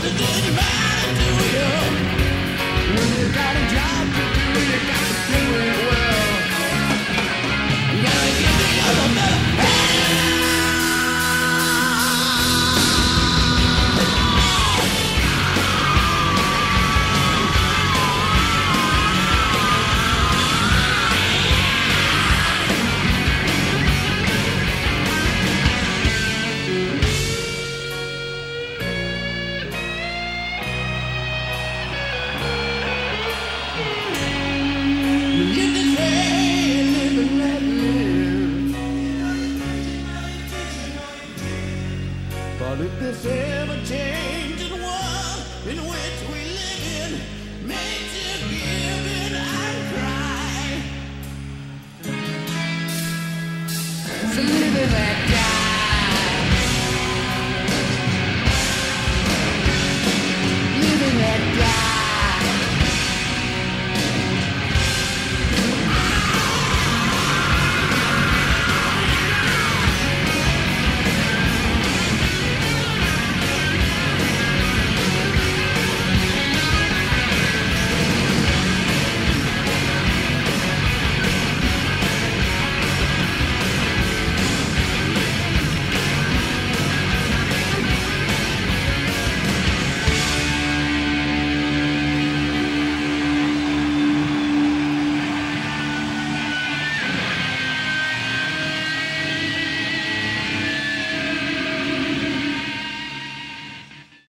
Something didn't matter to you when you got a job. But if this ever-changing world in which we live in makes you give in and cry, so live in that